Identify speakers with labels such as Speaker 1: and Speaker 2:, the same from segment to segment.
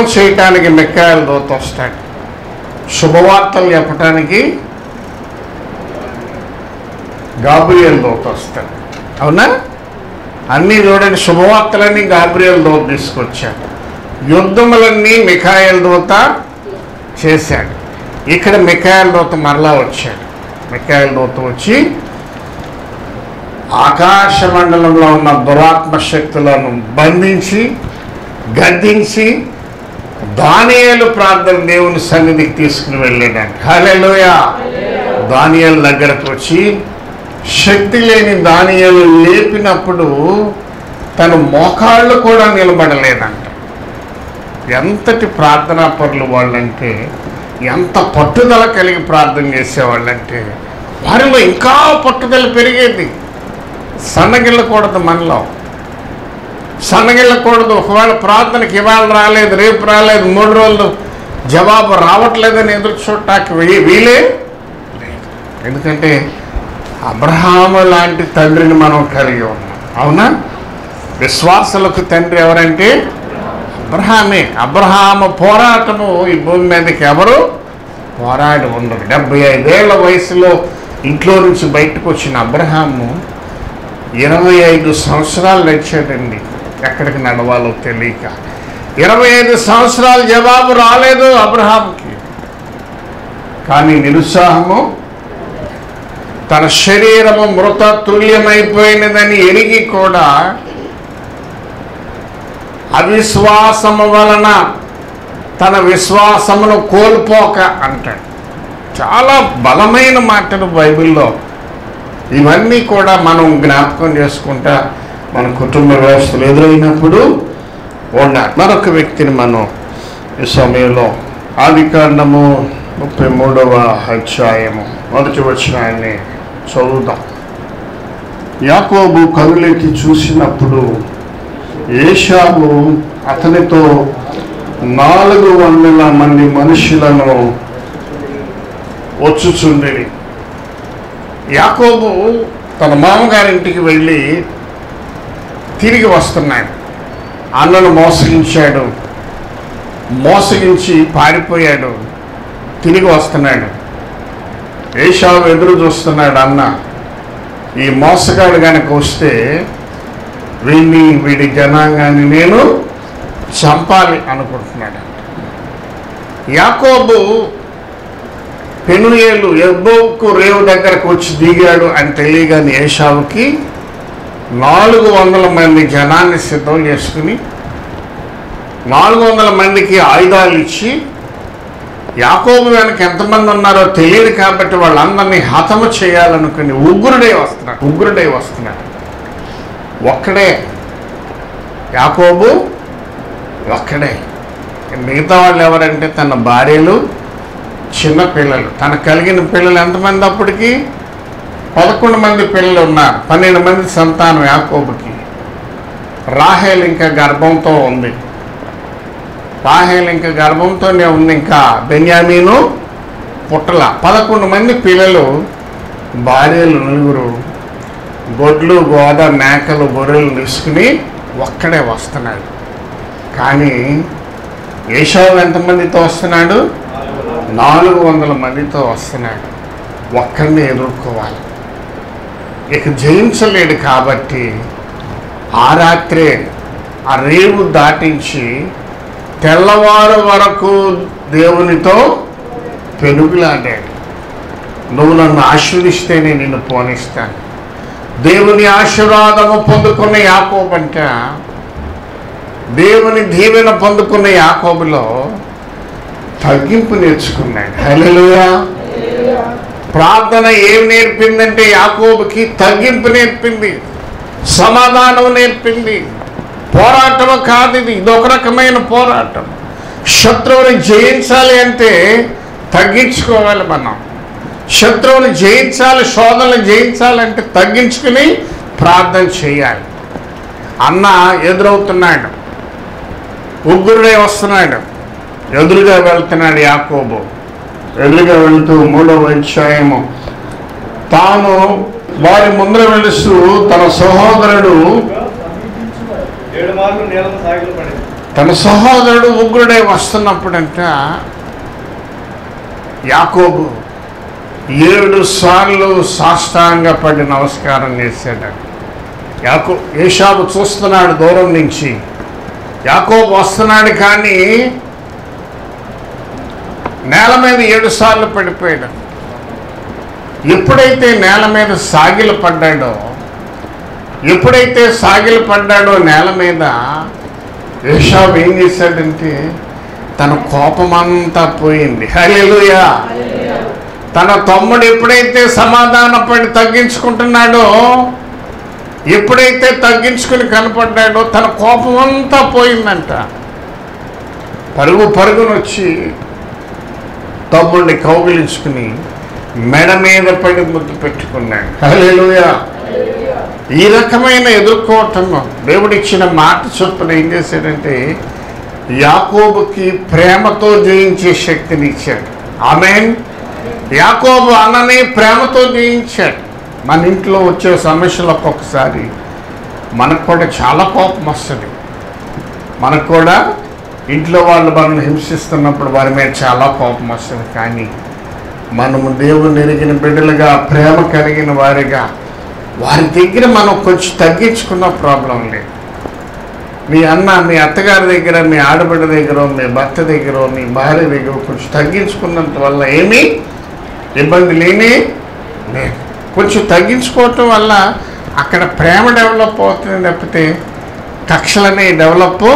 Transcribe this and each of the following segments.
Speaker 1: యుద్ధం చేయటానికి మిక్కాయల దూత వస్తాడు. శుభవార్తలు చెప్పటానికి గాబ్రియల్ దూత వస్తాడు. అవునా? అన్నీ చూడండి శుభవార్తలన్నీ గాబ్రియల్ దూత తీసుకొచ్చాడు. యుద్ధములన్నీ మిఖాయల దూత చేశాడు. ఇక్కడ మిఖాయల దూత మరలా వచ్చాడు. మిఖాయల దూత వచ్చి ఆకాశ మండలంలో ఉన్న దురాత్మ శక్తులను బంధించి గద్దించి దానియాలు ప్రార్థన దేవుని సన్నిధికి తీసుకుని వెళ్ళాడంట హలోయ దానియాల దగ్గరకు వచ్చి శక్తి లేని దానియాలు లేపినప్పుడు తను మోకాళ్ళు కూడా నిలబడలేదంట. ఎంతటి ప్రార్థనా పరులు వాళ్ళంటే ఎంత పట్టుదల కలిగి ప్రార్థన చేసేవాళ్ళంటే వారిలో ఇంకా పట్టుదల పెరిగేది. సన్నగిల్లకూడదు మనలో. సన్నగిల్లకూడదు. ఒకవేళ ప్రార్థనకి ఇవాళ రాలేదు రేపు రాలేదు మూడు రోజులు జవాబు రావట్లేదని ఎదురు చూడటానికి వీలే ఎందుకంటే అబ్రహాము లాంటి తండ్రిని మనం కలిగి ఉన్నాం. అవునా? విశ్వాసులకు తండ్రి ఎవరంటే అబ్రహామే. అబ్రహాము పోరాటము ఈ భూమి మీదకి ఎవరు? పోరాడి ఉండరు. డెబ్బై ఐదేళ్ళ వయసులో ఇంట్లో నుంచి బయటకు వచ్చిన అబ్రహాము ఇరవై ఐదు సంవత్సరాలు నడిచాడండి. ఎక్కడికి నడవాలో తెలియక. ఇరవై ఐదు సంవత్సరాలు జవాబు రాలేదు అబ్రహాంకి కానీ నిరుత్సాహము తన శరీరము మృత తుల్యమైపోయినదని ఎరిగి కూడా అవిశ్వాసము వలన తన విశ్వాసమును కోల్పోక అంటాడు. చాలా బలమైన మాటలు బైబిల్లో. ఇవన్నీ కూడా మనం జ్ఞాపకం చేసుకుంటా మన కుటుంబ వ్యవస్థలు ఎదురైనప్పుడు ఉండాలి మరొక వ్యక్తిని మనం ఈ సమయంలో ఆది కాండము ముప్పై మూడవ అధ్యాయము మొదటి వచ్చిన చదువుదాం. యాకోబు కనులెత్తి చూసినప్పుడు ఏషాబు అతనితో నాలుగు వందల మంది మనుషులను వచ్చుచుండేది యాకోబు తన మామగారింటికి వెళ్ళి తిరిగి వస్తున్నాడు అన్నను మోసగించాడు. మోసగించి పారిపోయాడు. తిరిగి వస్తున్నాడు. ఏషావు ఎదురు చూస్తున్నాడు అన్న. ఈ మోసగాడు కనుక వస్తే వీడిని వీడి జనాంగాన్ని నేను చంపాలి అనుకుంటున్నాడు. యాకోబు పెనుయేలు ఎబ్బోకు రేవు దగ్గరకు వచ్చి దిగాడు అని తెలియగానే ఏషావుకి నాలుగు వందల మంది జనాన్ని సిద్ధం చేసుకుని నాలుగు వందల మందికి ఆయుధాలు ఇచ్చి యాకోబు వెనక ఎంతమంది ఉన్నారో తెలియదు కాబట్టి వాళ్ళందరినీ హతము చేయాలనుకుని ఉగ్రుడై వస్తున్నాడు ఉగ్రుడై వస్తున్నాడు ఒక్కడే. యాకోబు ఒక్కడే. మిగతా వాళ్ళు ఎవరంటే తన భార్యలు చిన్న పిల్లలు. తనకు కలిగిన పిల్లలు ఎంతమంది అప్పటికి? పదకొండు మంది పిల్లలు ఉన్నారు పన్నెండు మంది సంతానం యాకోబుకి. రాహేల్ ఇంకా గర్భంతో ఉంది. రాహేల్ ఇంకా గర్భంతోనే ఉంది ఇంకా బెన్యామీను పుట్టల. పదకొండు మంది పిల్లలు భార్యలు నలుగురు గొడ్లు గోద మేకలు బొర్రెలు తీసుకుని ఒక్కడే వస్తున్నాడు. కానీ ఏషావు ఎంతమందితో వస్తున్నాడు? నాలుగు వందల మందితో వస్తున్నాడు. ఒక్కరిని ఎదుర్కోవాలి. ఇక జయించలేడు కాబట్టి ఆ రాత్రే ఆ రేవు దాటించి తెల్లవారు వరకు దేవునితో పెనుగులాడాడు. నువ్వు నన్ను ఆశీర్దిస్తేనే నిన్ను పోనిస్తాను. దేవుని ఆశీర్వాదము పొందుకున్న యాకోబంట దేవుని దీవెన పొందుకున్న యాకోబులో తగ్గింపు నేర్చుకున్నాడు. హలోయా ప్రార్థన ఏం నేర్పిందంటే యాకోబుకి తగ్గింపు నేర్పింది సమాధానం నేర్పింది. పోరాటం కాదు ఇది ఇదొక రకమైన పోరాటం. శత్రువుని జయించాలి అంటే తగ్గించుకోవాలి మనం. శత్రువుని జయించాలి శోధనలు జయించాలంటే తగ్గించుకుని ప్రార్థన చేయాలి. అన్న ఎదురవుతున్నాడు. ఉగ్గురుడే వస్తున్నాడు. ఎదురుగా వెళ్తున్నాడు యాకోబు. ఎదురుగా వెళుతూ మూడవ అధ్యాయము తాను వారి ముందర వెళుస్తూ తన సహోదరుడు తన సహోదరుడు ఉగ్రుడై వస్తున్నప్పుడంట యాకోబు ఏడు సార్లు సాష్టాంగ పడి నమస్కారం చేశాడు. యాకో ఏషాబు చూస్తున్నాడు దూరం నుంచి. యాకోబు వస్తున్నాడు కానీ నేల మీద ఏడు సార్లు పడిపోయాడు. ఎప్పుడైతే నేల మీద సాగిలు పడ్డాడో ఎప్పుడైతే సాగిలు పడ్డాడో నేల మీద ఏషాబు ఏం చేశాడంటే తన కోపమంతా పోయింది. హల్లెలూయా! తన తమ్ముడు ఎప్పుడైతే సమాధానపడి తగ్గించుకుంటున్నాడో ఎప్పుడైతే తగ్గించుకుని కనపడ్డాడో తన కోపం అంతా పోయిందంట. పరుగు పరుగునొచ్చి తమ్ముడిని కౌగిలించుకుని మెడ మీద పడి ముద్దు పెట్టుకున్నాడు. హల్లెలూయా. ఈ రకమైన ఎదుర్కోవటం దేవుడిచ్చిన మాట చొప్పున ఏం చేశాడంటే యాకోబుకి ప్రేమతో జయించే శక్తిని ఇచ్చాడు. ఆమెన్. యాకోబు అన్నని ప్రేమతో జయించాడు. మన ఇంట్లో వచ్చే సమస్యలు ఒక్కొక్కసారి మనకు కూడా చాలా కోపం వస్తుంది. మనకు కూడా ఇంట్లో వాళ్ళు మనల్ని హింసిస్తున్నప్పుడు వారి మీద చాలా కోపం వస్తుంది. కానీ మనము దేవుని ఎరిగిన బిడ్డలుగా ప్రేమ కలిగిన వారిగా వారి దగ్గర మనం కొంచెం తగ్గించుకున్న ప్రాబ్లం లేదు. మీ అన్న మీ అత్తగారి దగ్గర మీ ఆడబిడ్డ దగ్గర మీ భర్త దగ్గర మీ భార్య దగ్గర కొంచెం తగ్గించుకున్నంత వల్ల ఏమీ ఇబ్బంది లేని లేదు. కొంచెం తగ్గించుకోవటం వల్ల అక్కడ ప్రేమ డెవలప్ అవుతుంది తప్పితే కక్షలనే డెవలప్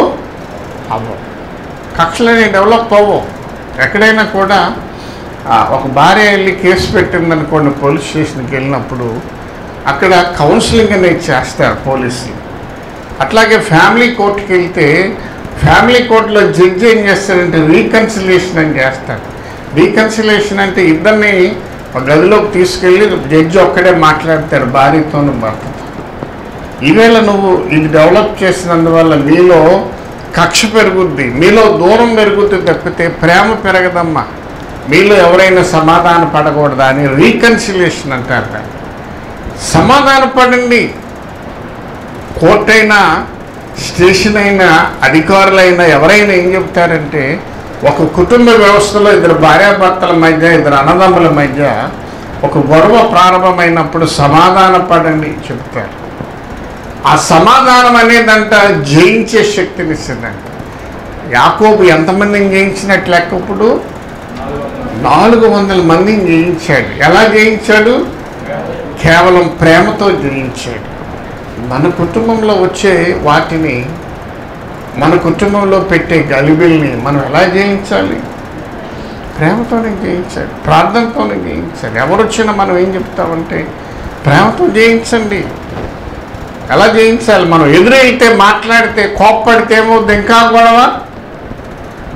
Speaker 1: అవ్వవు. కక్షలనే డెవలప్ అవ్వవు. ఎక్కడైనా కూడా ఒక భార్య వెళ్ళి కేసు పెట్టిందనుకోండి పోలీస్ స్టేషన్కి వెళ్ళినప్పుడు అక్కడ కౌన్సిలింగ్ అనేది చేస్తారు పోలీసులు. అట్లాగే ఫ్యామిలీ కోర్టుకి వెళ్తే ఫ్యామిలీ కోర్టులో జడ్జి ఏం చేస్తారంటే రీకన్సిలేషన్ అని చేస్తారు. రీకన్సిలేషన్ అంటే ఇద్దరిని ఒక గదిలోకి తీసుకెళ్ళి జడ్జి ఒక్కడే మాట్లాడతారు భార్యతోను భర్తతో ఈవేళ నువ్వు ఇది డెవలప్ చేసినందువల్ల మీలో కక్ష పెరుగుద్ది. మీలో దూరం పెరుగుద్ది తప్పితే ప్రేమ పెరగదమ్మా. మీలో ఎవరైనా సమాధాన పడకూడదా అని రీకన్సిలేషన్ అంటారు దాన్ని. సమాధాన పడండి. కోర్టు అయినా స్టేషన్ అయినా అధికారులైనా ఎవరైనా ఏం చెప్తారంటే ఒక కుటుంబ వ్యవస్థలో ఇద్దరు భార్యాభర్తల మధ్య ఇద్దరు అన్నదమ్ముల మధ్య ఒక గొడవ ప్రారంభమైనప్పుడు సమాధాన పడండి చెప్తారు. ఆ సమాధానం అనేదంట జయించే శక్తిని ఇస్తుందంట. యాకోబు ఎంతమందిని జయించినట్లు లెక్కప్పుడు? నాలుగు వందల మందిని జయించాడు. ఎలా జయించాడు? కేవలం ప్రేమతో జయించాడు. మన కుటుంబంలో వచ్చే వాటిని మన కుటుంబంలో పెట్టే గలిబిల్ని మనం ఎలా జయించాలి? ప్రేమతోనే జయించాలి ప్రార్థనతోనే జయించాలి. ఎవరు వచ్చినా మనం ఏం చెప్తామంటే ప్రేమతో జయించండి. ఎలా జయించాలి. మనం ఎదురైతే మాట్లాడితే కోప్పడితే ఏమవుద్ది ఇంకా గొడవ.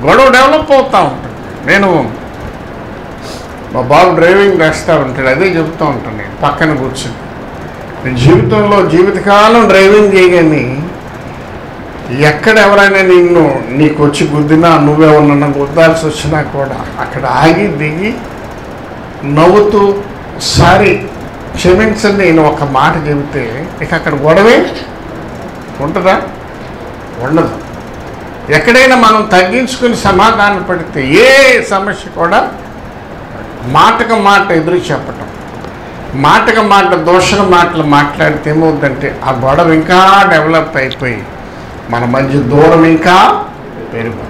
Speaker 1: గొడవ డెవలప్ అవుతూ ఉంటుంది. నేను మా బాబు డ్రైవింగ్ వేస్తూ ఉంటాడు అదే చెప్తూ ఉంటాను. నేను పక్కన కూర్చుని. నేను జీవితంలో జీవితకాలం డ్రైవింగ్ చేయగాని ఎక్కడ ఎవరైనా నిన్ను నీకు వచ్చి గుద్దినా నువ్వేమన్నా గుద్దాల్సి వచ్చినా కూడా అక్కడ ఆగి దిగి నవ్వుతూ సారీ క్షమించండి నేను ఒక మాట చెబితే ఇక అక్కడ గొడవే ఉంటుందా? ఉండదు. ఎక్కడైనా మనం తగ్గించుకుని సమాధానం పడితే ఏ సమస్య కూడా మాటకు మాట ఎదురు చెప్పటం. మాటకు మాట దోషణ మాటలు మాట్లాడితే ఏమవుతుందంటే ఆ గొడవ ఇంకా డెవలప్ అయిపోయి మన మధ్య దూరం ఇంకా పెరుగు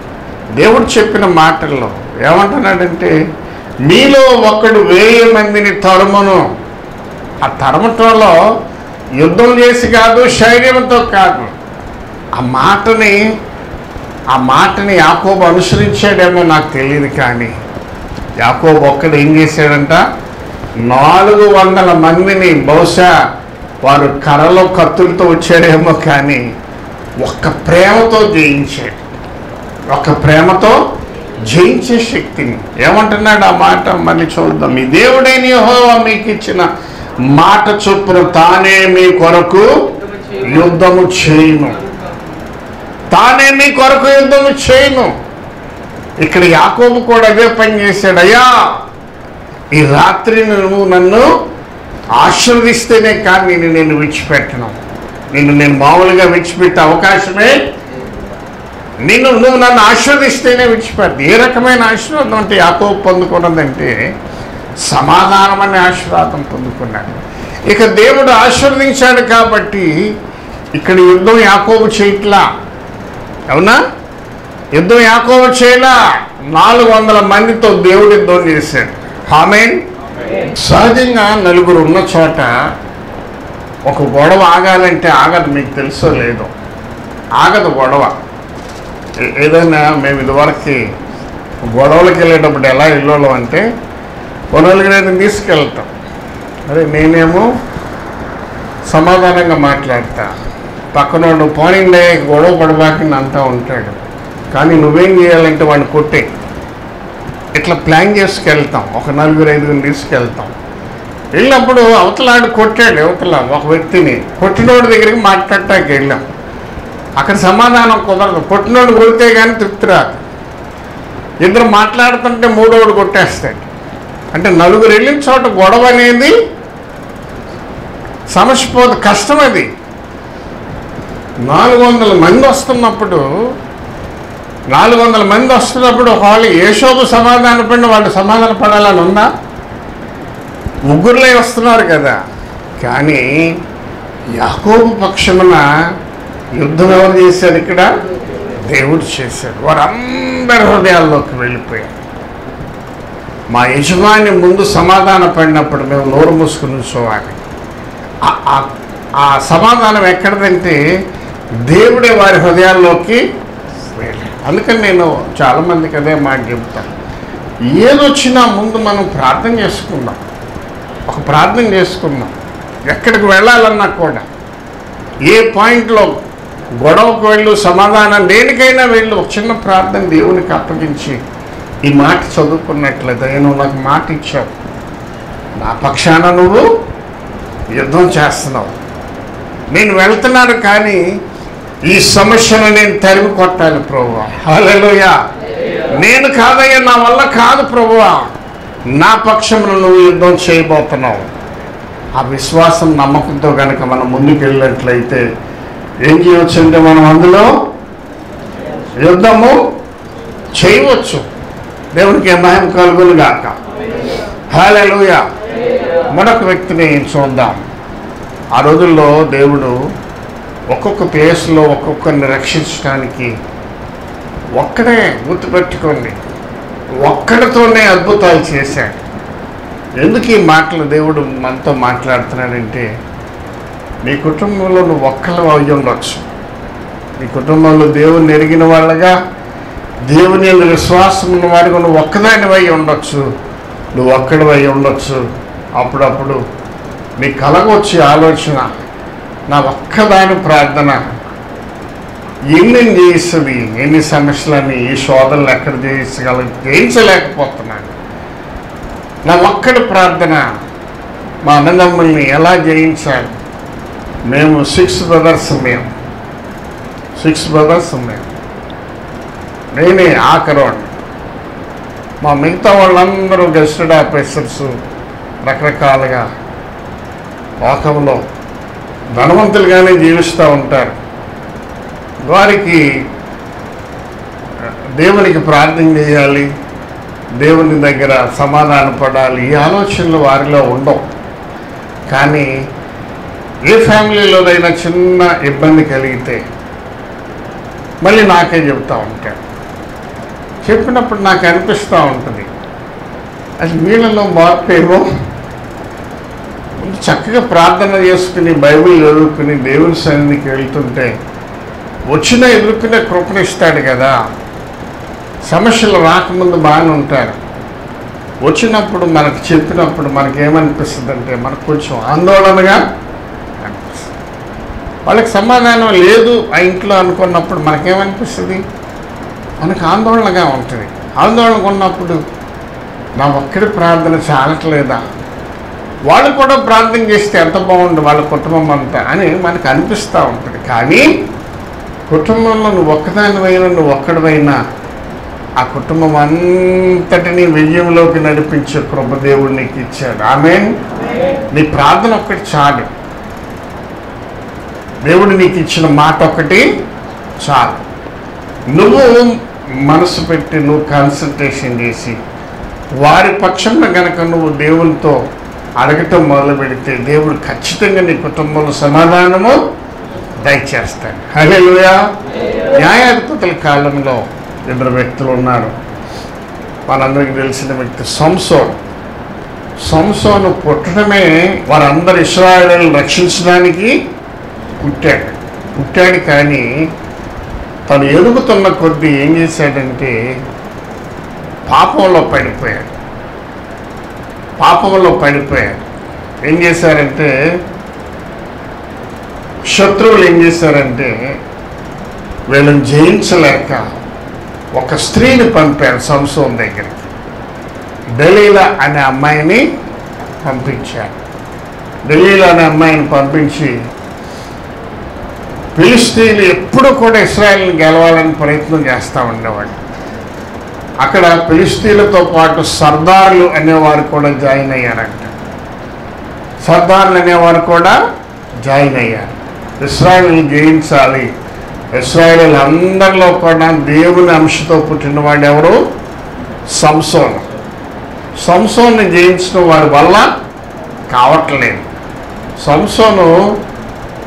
Speaker 1: దేవుడు చెప్పిన మాటల్లో ఏమంటున్నాడంటే మీలో ఒకడు వెయ్యి మందిని తరుమును. ఆ తరమటంలో యుద్ధం చేసి కాదు శైర్యంతో కాదు. ఆ మాటని ఆ మాటని యాకోబు అనుసరించాడేమో నాకు తెలియదు కానీ యాకోబు ఒక్కడు ఏం చేశాడంట? నాలుగు వందల మందిని బహుశా వారు కర్రలో కత్తులతో వచ్చాడేమో కానీ ఒక్క ప్రేమతో జయించాడు. ఒక ప్రేమతో జయించే శక్తిని. ఏమంటున్నాడు ఆ మాట? మళ్ళీ చూద్దాం. మీ దేవుడైన యెహోవా మీకు ఇచ్చిన మాట చొప్పున తానే మీ కొరకు యుద్ధము చేయను. తానే మీ కొరకు యుద్ధము చేయను. ఇక్కడ యాకోబు కూడా అదే పని చేశాడు. అయ్యా ఈ రాత్రి నువ్వు నన్ను ఆశీర్వదిస్తేనే కానీ నేను నేను విడిచిపెట్టను. నిన్ను నేను మామూలుగా విడిచిపెట్టే అవకాశమే నిన్ను నువ్వు నన్ను ఆశీర్వదిస్తేనే విడిచిపెడదు ఏ రకమైన ఆశీర్వాదం అంటే యాకోబు పొందుకున్నదంటే సమాధానం అనే ఆశీర్వాదం పొందుకున్నాడు. ఇక దేవుడు ఆశీర్వదించాడు కాబట్టి ఇక్కడ యుద్ధం యాకోబు చేయట్లా అవునా? యుద్ధం యాకోబు చేయలా నాలుగు వందల మందితో దేవుడు యుద్ధం చేశాడు. హామేన్ సహజంగా నలుగురు ఉన్న చోట ఒక గొడవ ఆగాలంటే ఆగదు మీకు తెలుసో లేదో. ఆగదు గొడవ. ఏదైనా మేము ఇదివరకు గొడవలకు వెళ్ళేటప్పుడు ఎలా వెళ్ళాలో అంటే గొడవలకి తీసుకెళ్తాం. అదే నేనేమో సమాధానంగా మాట్లాడతా. పక్కనోడు పోనిండే గొడవ పడబాకని అంతా ఉంటాడు. కానీ నువ్వేం చేయాలంటే వాడిని కొట్టే. ఇట్లా ప్లాన్ చేసుకెళ్తాం. ఒక నలుగురు ఐదుగురిని తీసుకెళ్తాం. వెళ్ళినప్పుడు అవతలాడు కొట్టాడు అవతల ఒక వ్యక్తిని. కొట్టినోడి దగ్గరికి మాట్లాడటానికి వెళ్ళాం. అక్కడ సమాధానం కుదరదు. కొట్టినోడు కొడితే కానీ తృప్తి రాదు. ఇద్దరు మాట్లాడుతుంటే మూడోడు కొట్టేస్తాడు. అంటే నలుగురు వెళ్ళిన చోట గొడవ అనేది సమస్య కష్టం అది. నాలుగు వందల మంది వస్తున్నప్పుడు నాలుగు వందల మంది వస్తున్నప్పుడు ఒకవేళ ఏషోకు సమాధాన పడిన వాళ్ళు సమాధాన పడాలని ఉందా? ముగ్గురులే వస్తున్నారు కదా. కానీ యాకోబు పక్షమున యుద్ధం ఎవరు చేశారు ఇక్కడ? దేవుడు చేశాడు. వారందరి హృదయాల్లోకి వెళ్ళిపోయారు మా యజమాని ముందు సమాధాన పడినప్పుడు మేము నోరు మూసుకుని ఉంచోవాలి ఆ- సమాధానం ఎక్కడదంటే దేవుడే వారి హృదయాల్లోకి అందుకని నేను చాలామందికి అదే మాట చెప్తాను ఏదొచ్చినా ముందు మనం ప్రార్థన చేసుకుందాం. ఒక ప్రార్థన చేసుకుందాం. ఎక్కడికి వెళ్ళాలన్నా కూడా. ఏ పాయింట్లో గొడవకు వెళ్ళు సమాధానం దేనికైనా వెళ్ళు. ఒక చిన్న ప్రార్థన దేవునికి అప్పగించి ఈ మాట చదువుకున్నట్లయితే నువ్వు నాకు మాట ఇచ్చావు. నా పక్షాన నువ్వు యుద్ధం చేస్తున్నావు. నేను వెళ్తున్నాను కానీ ఈ సమస్యను నేను తరిమి కొట్టాలి ప్రభువా. హల్లెలూయా. నేను కాదయ్యా నా వల్ల కాదు ప్రభువా. నా పక్షంలో నువ్వు యుద్ధం చేయబోతున్నావు. ఆ విశ్వాసం నమ్మకంతో కనుక మనం ముందుకు వెళ్ళినట్లయితే ఏం చేయవచ్చు అంటే మనం అందులో యుద్ధము చేయవచ్చు. దేవునికి మహిమ కలుగులు గాక. హాలూయ మరొక వ్యక్తిని చూద్దాం. ఆ రోజుల్లో దేవుడు ఒక్కొక్క ప్లేస్లో ఒక్కొక్కరిని రక్షించడానికి ఒక్కడే గుర్తుపెట్టుకోండి. ఒక్కడితోనే అద్భుతాలు చేశాడు. ఎందుకు ఈ మాటలు దేవుడు మనతో మాట్లాడుతున్నాడంటే నీ కుటుంబంలో నువ్వు ఒక్కళ్ళు అయ్యి ఉండొచ్చు నీ కుటుంబంలో దేవుని ఎరిగిన వాళ్ళగా దేవుని విశ్వాసం ఉన్న వారికి నువ్వు ఒక్కదానివై ఉండొచ్చు. నువ్వు ఒక్కడివై ఉండొచ్చు. అప్పుడప్పుడు నీ కలగొచ్చే ఆలోచన నా ఒక్కదాని ప్రార్థన ఎన్ని చేస్తుంది ఎన్ని సమస్యలని ఈ శోధనలు ఎక్కడ చేయించగల జయించలేకపోతున్నాను నా ఒక్కడి ప్రార్థన మా అన్నదమ్ముల్ని ఎలా జయించాలి? మేము సిక్స్ బ్రదర్స్ మేము సిక్స్ బ్రదర్స్ మేము నేనే ఆఖరోని మా మిగతా వాళ్ళందరూ గెస్టెడ్ ఆఫీసర్స్ రకరకాలుగా లోకంలో ధనవంతులుగానే జీవిస్తూ ఉంటారు. వారికి దేవునికి ప్రార్థన చేయాలి దేవుని దగ్గర సమాధాన పడాలి ఈ ఆలోచనలు వారిలో ఉండవు. కానీ ఏ ఫ్యామిలీలోనైనా చిన్న ఇబ్బంది కలిగితే మళ్ళీ నాకే చెప్తా ఉంటాడు చెప్పినప్పుడు నాకు అనిపిస్తూ ఉంటుంది. అది వీళ్ళలో మార్పేమో? చక్కగా ప్రార్థన చేసుకుని బైబిల్ చదువుకుని దేవుని సన్నిధికి వెళ్తుంటే వచ్చిన ఎదుర్కొనే కృపణిస్తాడు కదా. సమస్యలు రాకముందు బాగానే ఉంటారు. వచ్చినప్పుడు మనకు చెప్పినప్పుడు మనకేమనిపిస్తుంది అంటే మనకు కొంచెం ఆందోళనగా అనిపిస్తుంది. వాళ్ళకి సమాధానం లేదు ఆ ఇంట్లో అనుకున్నప్పుడు మనకేమనిపిస్తుంది? మనకు ఆందోళనగా ఉంటుంది. ఆందోళనగా ఉన్నప్పుడు నా ఒక్కడి ప్రార్థన చాలట్లేదా? వాళ్ళు కూడా ప్రార్థన చేస్తే ఎంత బాగుండు వాళ్ళ కుటుంబం అంతా అని మనకు అనిపిస్తూ ఉంటుంది. కానీ కుటుంబంలో నువ్వు ఒక్కదానివైనా నువ్వు ఒక్కడివైనా ఆ కుటుంబం అంతటిని విజయంలోకి నడిపించే కృపదేవుడు నీకు ఇచ్చాడు. ఆమె నీ ప్రార్థన ఒక్కటి చాలు. దేవుడు నీకు ఇచ్చిన మాట ఒకటి చాలు. నువ్వు మనసు పెట్టి నువ్వు కాన్సన్ట్రేషన్ చేసి వారి పక్షంలో గనక నువ్వు దేవునితో అడగటం మొదలు పెడితే దేవుడు ఖచ్చితంగా నీ కుటుంబంలో సమాధానము దయచేస్తాడు. హల్లెలూయా న్యాయాధిపతుల కాలంలో ఇద్దరు వ్యక్తులు ఉన్నారు. వాళ్ళందరికీ తెలిసిన వ్యక్తి సంసోన్. సంసోను పుట్టడమే వారందరు ఇస్రాయలను రక్షించడానికి పుట్టాడు. పుట్టాడు కానీ తను ఎదుగుతున్న కొద్దీ ఏం చేశాడంటే పాపంలో పడిపోయాడు. పాపంలో పడిపోయాడు. ఏం చేశారంటే శత్రువులు ఏం చేశారంటే వీళ్ళని జయించలేక ఒక స్త్రీని పంపారు సంసోన్ దగ్గరికి. డలీలా అనే అమ్మాయిని పంపించారు. డలీలా అనే అమ్మాయిని పంపించి ఫిలిస్తీన్లు ఎప్పుడు కూడా ఇస్రాయల్ని గెలవాలని ప్రయత్నం చేస్తూ ఉండేవాడు అక్కడ ఫిలిస్తీన్లతో పాటు సర్దార్లు అనేవారు కూడా జాయిన్ అయ్యారంట. సర్దార్లు అనేవారు కూడా జాయిన్ అయ్యారు. ఇస్రాయల్ని జయించాలి. ఇస్రాయల్ అందరిలో కూడా దేవుని అంశతో పుట్టినవాడు ఎవరు? సంసోన్. సంసోన్ని జయించడం వారి వల్ల కావట్లేదు. సంసోను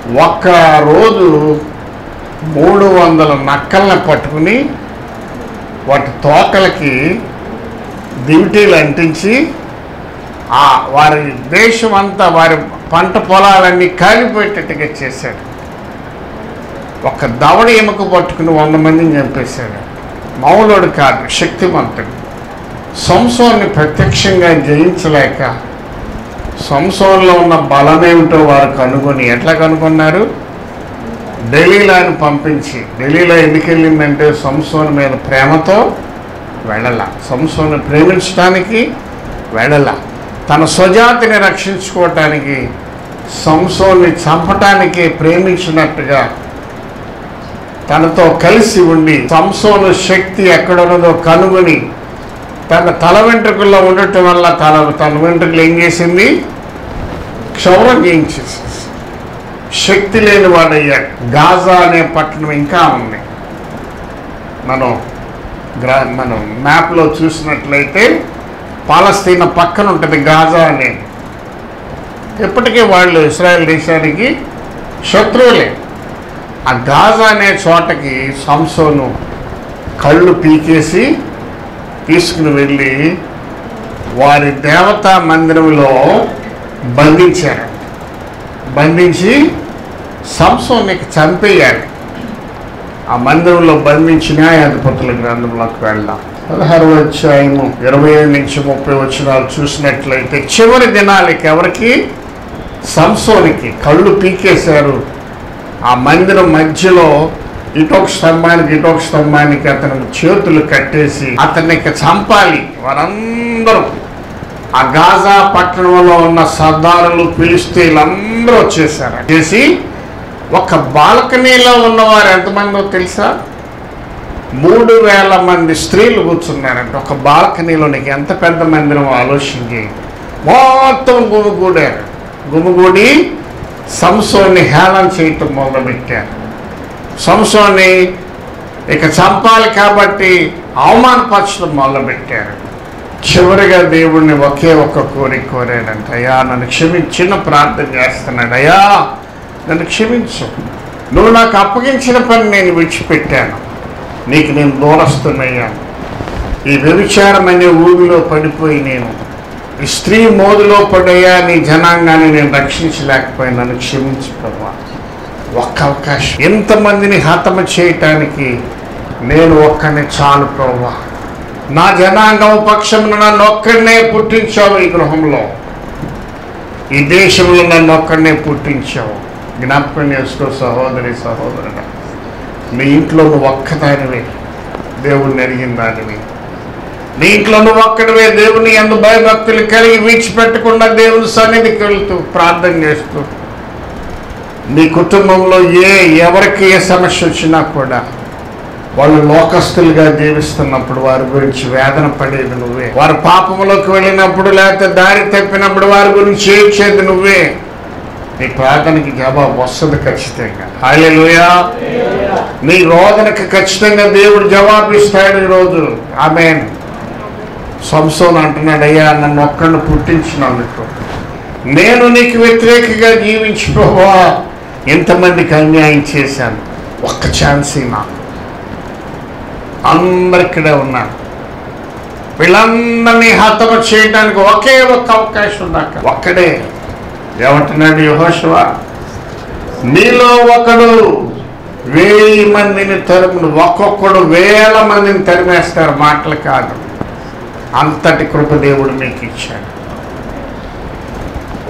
Speaker 1: ఒక్క రోజు మూడు వందల నక్కలను పట్టుకుని వాటి తోకలకి దివిటీలు అంటించి ఆ వారి దేశం అంతా వారి పంట పొలాలన్నీ కాలిపోయేటట్టుగా చేశాడు. ఒక దవడ ఎముక పట్టుకుని వంద మందిని చంపేశాడు. మౌలుడు కాదు శక్తివంతుడు. సంసోన్ని ప్రత్యక్షంగా జయించలేక సంసోన్లో ఉన్న బలమేమిటో వారు కనుగొని ఎట్లా కనుగొన్నారు? ఢిల్లీలాని పంపించి ఢిల్లీలో ఎందుకు వెళ్ళిందంటే సంసోన్ మీద ప్రేమతో వెళ్ళల. సంసోన్ని ప్రేమించడానికి వెళ్ళల. తన స్వజాతిని రక్షించుకోవటానికి సంసోన్ని చంపటానికి ప్రేమించినట్టుగా తనతో కలిసి ఉండి సంసోను శక్తి ఎక్కడున్నదో కనుగొని తన తల వెంట్రుకల్లో ఉండటం వల్ల తన తన వెంట్రుకలు ఏం చేసింది? క్షౌరం చేయించేసింది శక్తి లేని వాడయ్యా గాజా అనే పట్టణం ఇంకా ఉంది. మనం గ్రా మనం మ్యాప్లో చూసినట్లయితే పాలస్తీన పక్కన ఉంటుంది గాజా అనే ఇప్పటికే వాళ్ళు ఇస్రాయల్ దేశానికి శత్రువులే. ఆ గాజా అనే చోటకి సంసోను కళ్ళు పీకేసి తీసుకుని వెళ్ళి వారి దేవతా మందిరంలో బంధించారు. బంధించి సంసోనికి చంపేయాలి. ఆ మందిరంలో బంధించి న్యాయాధిపతుల గ్రంథంలోకి వెళ్దాం పదహారు అధ్యాయము ఇరవై ఏడు నుంచి ముప్పై వచ్చినాలు చూసినట్లయితే చివరి దినాలకి ఎవరికి? సంసోనికి కళ్ళు పీకేశారు. ఆ మందిరం మధ్యలో ఇటొక స్తంభానికి ఇటొక స్తంభానికి అతను చేతులు కట్టేసి అతనికి చంపాలి. వారందరూ ఆ గాజా పట్టణంలో ఉన్న సర్దారులు పిలిస్తేలందరూ వచ్చేసారు. చేసి ఒక బాల్కనీలో ఉన్నవారు ఎంతమందో తెలుసా? మూడు వేల మంది స్త్రీలు కూర్చున్నారంట ఒక బాల్కనీలో నీకు ఎంత పెద్ద మందిరం ఆలోచించి? మొత్తం గుమిగూడారు. గుమిగూడి సంసోన్ని హేళన చేయటం మొదలుపెట్టారు. సంసోన్ని ఇక చంపాలి కాబట్టి అవమానపరచడం మొదలుపెట్టారు. చివరిగా దేవుణ్ణి ఒకే ఒక్క కోరిక కోరాడంట. అయ్యా నన్ను క్షమించిన ప్రార్థన చేస్తున్నాడు. అయ్యా నన్ను క్షమించు. నువ్వు నాకు అప్పగించిన పని నేను విడిచిపెట్టాను. నీకు నేను దూరస్తున్నయ్యాను ఈ వ్యభిచారం అనే ఊరిలో పడిపోయి నేను ఈ స్త్రీ మోదులో పడయ్యా నీ జనాంగాన్ని నేను రక్షించలేకపోయి నన్ను క్షమించు ప్రభా. ఒక్క అవకాశం. ఎంతమందిని హతమ చేయటానికి నేను ఒక్కని చాలు ప్రభా. నా జనాంగం పక్షమున నన్ను ఒక్కడినే పుట్టించావు ఈ గృహంలో. ఈ దేశంలో నన్ను ఒక్కడినే పుట్టించావు. జ్ఞాపకం చేసుకో సహోదరి సహోదరుడు. నీ ఇంట్లో నువ్వు ఒక్కదానివే దేవుణ్ణి అడిగిన దానివి. నీ ఇంట్లో నువ్వు ఒక్కడివే దేవుని ఎందు భయభక్తులు కలిగి విడిచిపెట్టకుండా దేవుని సన్నిధికి వెళ్తూ ప్రార్థన చేస్తూ. నీ కుటుంబంలో ఏ ఎవరికి ఏ సమస్య వచ్చినా కూడా వాళ్ళు లోకస్తులుగా జీవిస్తున్నప్పుడు వారి గురించి వేదన పడేది నువ్వే. వారు పాపంలోకి వెళ్ళినప్పుడు లేకపోతే దారి తప్పినప్పుడు వారి గురించి ఏడ్చేది నువ్వే. నీ ప్రార్థనకి జవాబు వస్తుంది ఖచ్చితంగా. హాలేలుయా నీ రోదనకు ఖచ్చితంగా దేవుడు జవాబిస్తాడు ఈరోజు. ఆమె సంసోన్ అంటున్నాడు అయ్యా నన్ను ఒక్కడిని పుట్టించినందుకు. నేను నీకు వ్యతిరేకంగా జీవించిపోవా ఎంతమందికి అన్యాయం చేశాను. ఒక్క ఛాన్సే నాకు అందరిక్కడే ఉన్నాడు. వీళ్ళందరినీ హతమ చేయడానికి ఒకే ఒక్క అవకాశం ఉందాక ఒక్కడే. ఏమంటున్నాడు యహోశివ నీలో ఒకడు వెయ్యి మందిని తరుమును ఒక్కొక్కడు వేల మందిని తరిమేస్తారు. మాటలు కాదు. అంతటి కృప దేవుడు మీకు ఇచ్చాడు.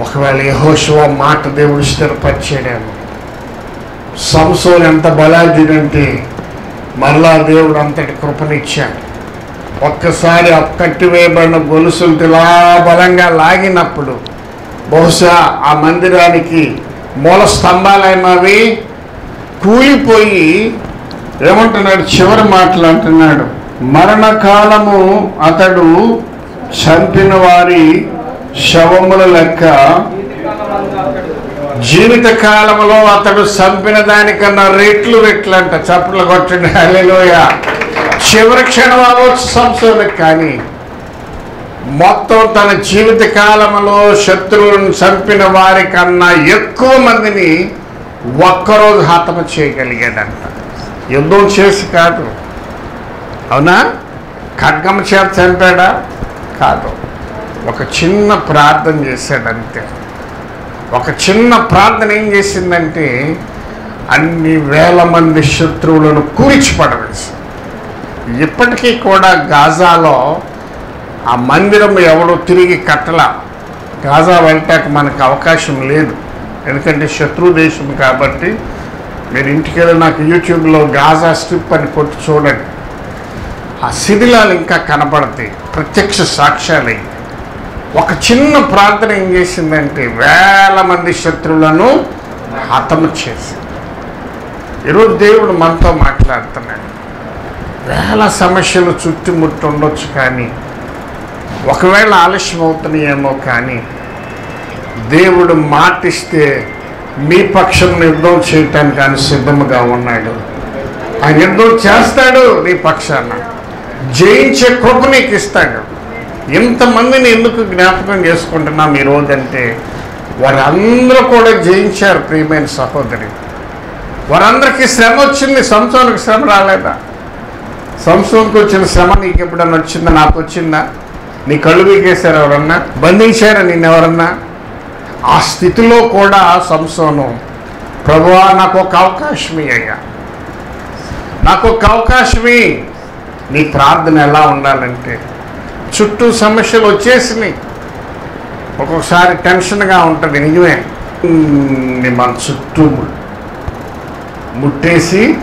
Speaker 1: ఒకవేళ యహోశివ మాట దేవుడు స్థిరపరిచాడేమో. సంసోన్ ఎంత బలాజుడంటే మరలా దేవుడు అంతటి కృపనిచ్చాడు. ఒక్కసారి అప్పట్టివేయబడిన గొలుసులు ఇలా బలంగా లాగినప్పుడు బహుశా ఆ మందిరానికి మూల స్తంభాలైనవి కూలిపోయి ఏమంటున్నాడు? చివరి మాటలు అంటున్నాడు. మరణకాలము అతడు చంపిన వారి శవముల లెక్క జీవిత కాలంలో అతడు చంపిన దానికన్నా రెట్లు రెట్లు అంట చప్పట్లు కొట్టండి. హల్లెలూయా. చివరి క్షణం అవ్వచ్చు కానీ మొత్తం తన జీవిత కాలంలో శత్రువులను చంపిన వారి కన్నా ఎక్కువ మందిని ఒక్కరోజు హతమ చేయగలిగాడంట. యుద్ధం చేసి కాదు. అవునా? ఖడ్గమ చేత చంపాడా? కాదు. ఒక చిన్న ప్రార్థన చేశాడంతే. ఒక చిన్న ప్రార్థన ఏం చేసిందంటే అన్ని వేల మంది శత్రువులను కూర్చిపడవేసి ఇప్పటికీ కూడా గాజాలో ఆ మందిరం ఎవడో తిరిగి కట్టల. గాజా వెళ్ళటానికి మనకు అవకాశం లేదు. ఎందుకంటే శత్రు దేశం కాబట్టి మీరు ఇంటికి వెళ్ళి నాకు యూట్యూబ్లో గాజా స్ట్రిప్ అని కొట్టి చూడండి. ఆ శిథిలాలు ఇంకా కనపడతాయి ప్రత్యక్ష సాక్ష్యాలు ఒక చిన్న ప్రార్థన ఏం చేసిందంటే వేల మంది శత్రువులను హతము చేసింది ఈరోజు దేవుడు మనతో మాట్లాడుతున్నాడు. వేల సమస్యలు చుట్టుముట్టు ఉండొచ్చు కానీ ఒకవేళ ఆలస్యం అవుతున్నాయేమో కానీ దేవుడు మాటిస్తే మీ పక్షం యుద్ధం చేయటానికి ఆయన సిద్ధముగా ఉన్నాడు. ఆయన యుద్ధం చేస్తాడు నీ పక్షాన. జయించే కృప నీకు ఇస్తాడు. ఇంతమందిని ఎందుకు జ్ఞాపకం చేసుకుంటున్నాం ఈ అంటే వారందరూ కూడా జయించారు ప్రియమైన సహోదరి. వారందరికీ శ్రమ వచ్చింది సంవత్సరానికి శ్రమ రాలేదా? సంవత్సరంకి వచ్చిన శ్రమ నీకు ఎప్పుడన్నా వచ్చిందా? నాకు వచ్చిందా? నీ కళ్ళు వీకేశారు ఎవరన్నా? బంధించారా నిన్నెవరన్నా? ఆ స్థితిలో కూడా సంసోను ప్రభువా నాకు ఒక అవకాశమే అయ్యా. నాకు ఒక అవకాశమే. నీ ప్రార్థన ఎలా ఉండాలంటే చుట్టూ సమస్యలు వచ్చేసినాయి. ఒక్కొక్కసారి టెన్షన్గా ఉంటుంది నిజమే. మన చుట్టూ ముట్టేసి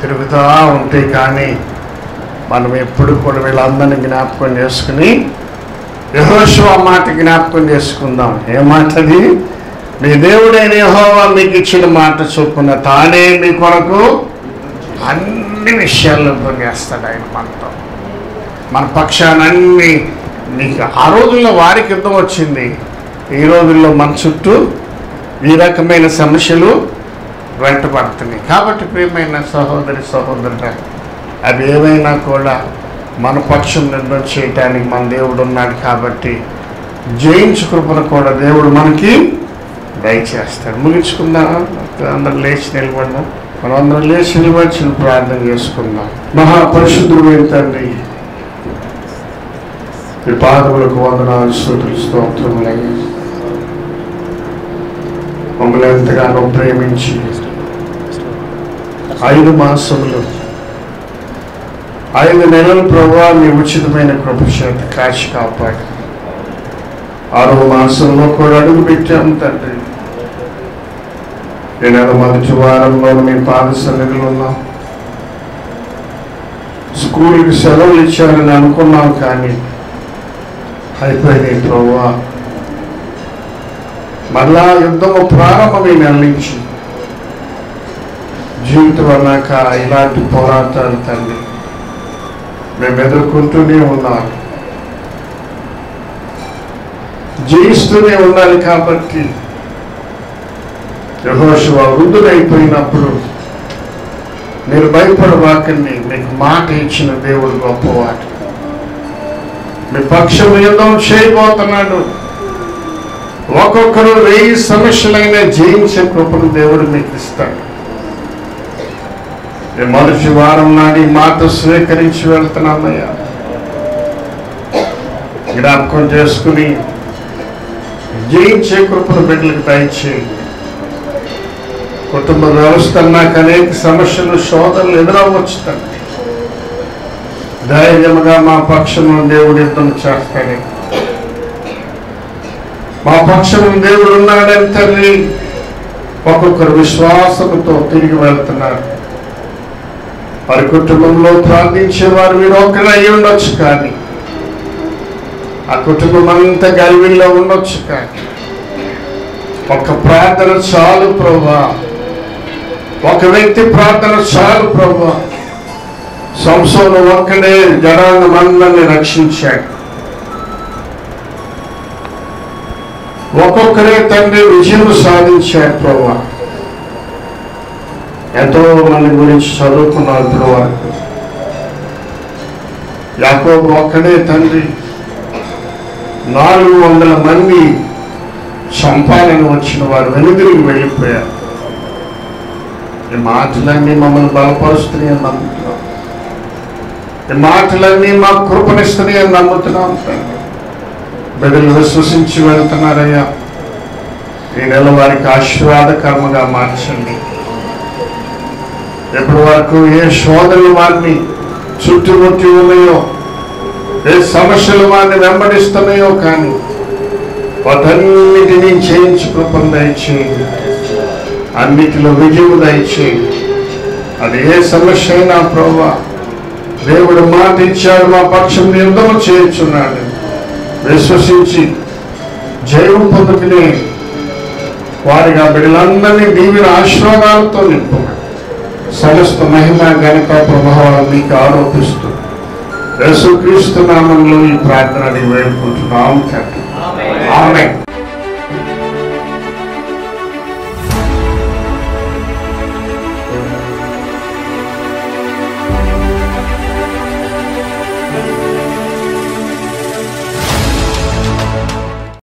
Speaker 1: తిరుగుతూ ఉంటాయి కానీ మనం ఎప్పుడు కూడా వీళ్ళందరినీ జ్ఞాపకం చేసుకుని యహోశివ మాట జ్ఞాపకం చేసుకుందాం. ఏ మాటది? మీ దేవుడైన యహోవా మీకు ఇచ్చిన మాట చొప్పున తానే మీ కొరకు అన్ని విషయాల్లో చేస్తాడు ఆయన మనతో. మన పక్షానన్ని నీకు ఆ రోజుల్లో వారి కింద వచ్చింది. ఈ రోజుల్లో మన చుట్టూ ఈ రకమైన సమస్యలు వెంటబడుతున్నాయి కాబట్టి ప్రియమైన సహోదరి సహోదరుడు అవి ఏమైనా కూడా మన పక్షం నిర్ణయం చేయటానికి మన దేవుడు ఉన్నాడు కాబట్టి జయించు కృపను కూడా దేవుడు మనకి దయచేస్తాడు. ముగించుకుందాం. అందరం లేచి నిలబడదాం. మనం అందరం లేచి నిలబడి చిన్న ప్రార్థన చేసుకుందాం. మహాపరిశుద్ధుడు తండ్రి మీ పాదములకు వందనాలు స్థుతులు స్తోత్రములయ్యా మమ్మల్ని ఎంతగానో ప్రేమించి ఐదు మాసములు ఐదు నెలలు ప్రభా మీ ఉచితమైన కృప చేత కాచి కాపాడు. ఆరో మాసంలో కూడా అడుగు పెట్టాము తండ్రి. ఈ నెల మొదటి వారంలో మీ పాద సన్నిధిలో ఉన్నాం. స్కూల్కి సెలవులు ఇచ్చారని అనుకున్నాం కానీ అయిపోయినాయి ప్రభా మళ్ళా యుద్ధము ప్రారంభమై నెలలించి జీవితం అన్నాక ఇలాంటి పోరాటాలు తండ్రి మేము ఎదుర్కొంటూనే ఉన్నాం. జయిస్తూనే ఉండాలి కాబట్టి యహోశివ వృద్ధులైపోయినప్పుడు మీరు భయపడవాకని మీకు మాట ఇచ్చిన దేవుడు గొప్పవాడు. మీ పక్షం యుద్ధం చేయబోతున్నాడు. ఒక్కొక్కరు వెయ్యి సమస్యలైన జయించే కృపను దేవుడు మీకు ఇస్తాడు మనిషి మొదటి వారం నాడు మాట స్వీకరించి వెళ్తున్నామయ్యా. జ్ఞాపకం చేసుకుని జయించే కృపను బిడ్డలకు దయచేయండి. కుటుంబ వ్యవస్థ నాకు అనేక సమస్యలు శోధనలు ఎదురవ్వచ్చు తండ్రి ధైర్యముగా మా పక్షము దేవుడు యుద్ధం చేస్తాడు? మా పక్షము దేవుడు ఉన్నాడని తల్లి ఒక్కొక్కరు విశ్వాసముతో తిరిగి వెళ్తున్నారు. వారి కుటుంబంలో ప్రార్థించే వారు మీరు ఒక్కడే అయి ఉండొచ్చు కానీ ఆ కుటుంబం అంతా గల్వీల్లో ఉండొచ్చు కానీ ఒక ప్రార్థన చాలు ప్రభా. ఒక వ్యక్తి ప్రార్థన చాలు ప్రభా. సంసోను ఒక్కడే జనాన్ని మందరిని రక్షించాడు. ఒక్కొక్కరే తండ్రి విజయం సాధించాడు ప్రభా. ఎంతో మంది గురించి చదువుకున్నారు ఇప్పుడు వరకు యాకోబు ఒక్కడే తండ్రి. నాలుగు వందల మంది సంపాదన వచ్చిన వారు వెనుదిరిగి వెళ్ళిపోయారు. ఈ మాటలన్నీ మమ్మల్ని బలపరుస్తున్నాయి అని మాటలన్నీ మా కృపనిస్తున్నాయి అని నమ్ముతున్నాం. బిడ్డలు విశ్వసించి వెళ్తున్నారయ్యా. ఈ నెల వారికి ఆశీర్వాదకరముగా మార్చండి. ఎప్పటి వరకు ఏ శోధనలు వారిని చుట్టుముట్టి ఉన్నాయో ఏ సమస్యలు వారిని వెంబడిస్తున్నాయో కానీ వాటన్నిటినీ చేయించి కృపను దయచేయండి. అన్నిటిలో విజయం దయచేయండి. అది ఏ సమస్య అయినా ప్రభావ దేవుడు మాట ఇచ్చాడు మా పక్షం యుద్ధం చేయించున్నాడు. విశ్వసించి జయం పొందుకునే వారిగా బిడ్డలందరినీ దీవిన ఆశీర్వాదాలతో నింపున్నాడు సమస్త మహిమ గణిత ప్రభావాలు మీకు ఆరోపిస్తూ యేసుక్రీస్తు నామంలో ఈ ప్రార్థన వేడుకుంటున్నాం. తండ్రి ఆమె